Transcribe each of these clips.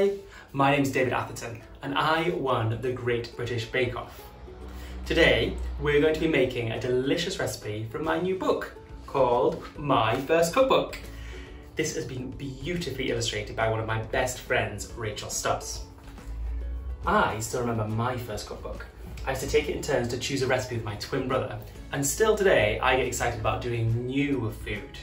Hi, my is David Atherton and I won the Great British Bake Off. Today, we're going to be making a delicious recipe from my new book called My First Cookbook. This has been beautifully illustrated by one of my best friends, Rachel Stubbs. I still remember my first cookbook. I used to take it in turns to choose a recipe with my twin brother, and still today I get excited about doing new food.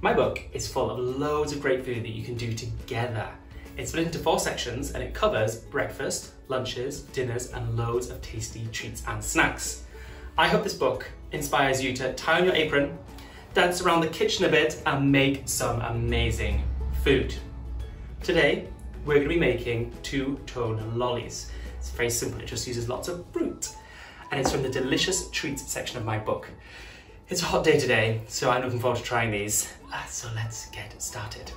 My book is full of loads of great food that you can do together. It's split into four sections and it covers breakfast, lunches, dinners, and loads of tasty treats and snacks. I hope this book inspires you to tie on your apron, dance around the kitchen a bit, and make some amazing food. Today, we're going to be making two-tone lollies. It's very simple, it just uses lots of fruit. And it's from the delicious treats section of my book. It's a hot day today, so I'm looking forward to trying these. Uh, so let's get started.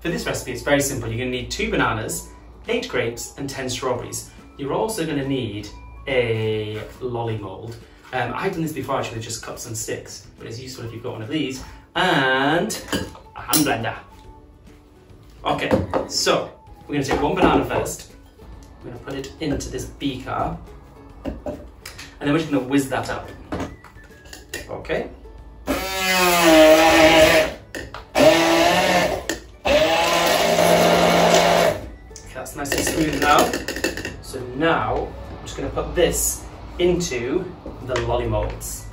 For this recipe, it's very simple. You're gonna need two bananas, eight grapes, and 10 strawberries. You're also gonna need a lolly mold. Um, I've done this before actually just cups and sticks, but it's useful if you've got one of these. And a hand blender. Okay, so we're gonna take one banana first. We're gonna put it into this beaker. And then we're just gonna whiz that up. Okay. Nice and smooth now. So now I'm just going to put this into the lolly molds.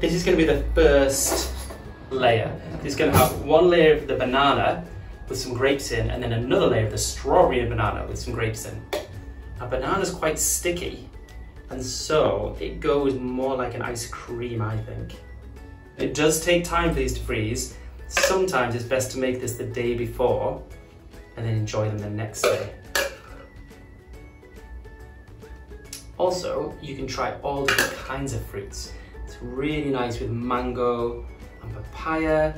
This is going to be the first layer. It's going to have one layer of the banana with some grapes in and then another layer of the strawberry and banana with some grapes in. Now banana's quite sticky and so it goes more like an ice cream, I think. It does take time for these to freeze. Sometimes it's best to make this the day before and then enjoy them the next day. Also, you can try all different kinds of fruits. It's really nice with mango and papaya.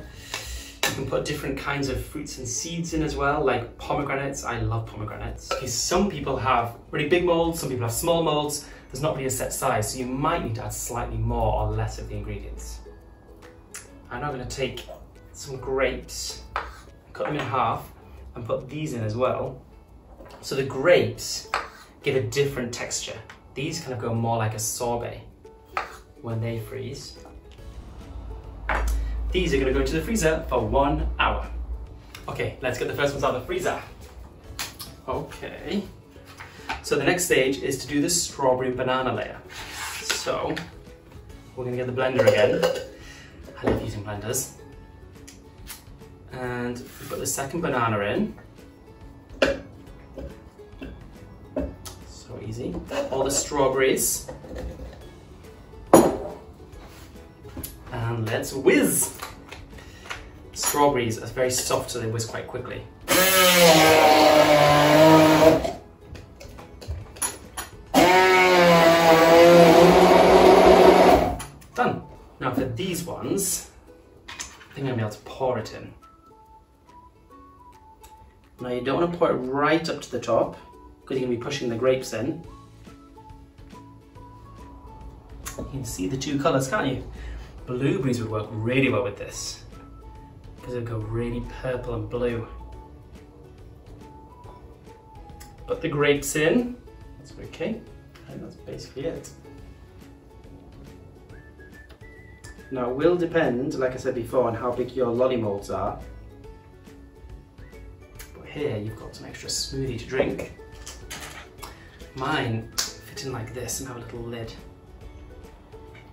You can put different kinds of fruits and seeds in as well, like pomegranates. I love pomegranates. Okay, some people have really big molds, some people have small molds. There's not really a set size, so you might need to add slightly more or less of the ingredients. I'm now going to take some grapes, cut them in half, and put these in as well. So the grapes give a different texture. These kind of go more like a sorbet when they freeze. These are going to go into the freezer for one hour. Okay, let's get the first ones out of the freezer. Okay. So the next stage is to do the strawberry banana layer. So we're gonna get the blender again. I love using blenders. And we put the second banana in. So easy. All the strawberries. And let's whiz. Strawberries are very soft so they whiz quite quickly. Done. Now for these ones, I think I'm gonna be able to pour it in. Now you don't want to pour it right up to the top because you're gonna be pushing the grapes in. You can see the two colours, can't you? Blueberries would work really well with this because it would go really purple and blue. Put the grapes in, that's okay, and that's basically it. Now it will depend, like I said before, on how big your lolly molds are. Here you've got some extra smoothie to drink. Mine fit in like this and have a little lid.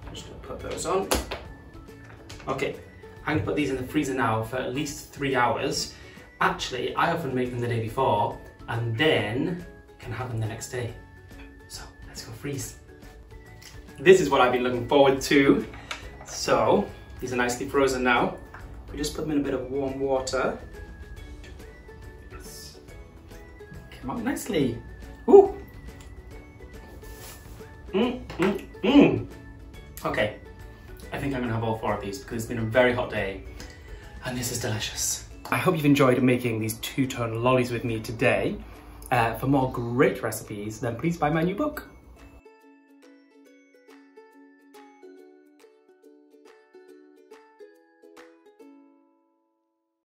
I'm just gonna put those on. Okay, I'm gonna put these in the freezer now for at least three hours. Actually, I often make them the day before and then can have them the next day. So let's go freeze. This is what I've been looking forward to. So these are nicely frozen now. We just put them in a bit of warm water. Come out nicely. Ooh. Mmm, mmm, mmm. Okay, I think I'm gonna have all four of these because it's been a very hot day and this is delicious. I hope you've enjoyed making these two-tone lollies with me today. Uh, for more great recipes, then please buy my new book.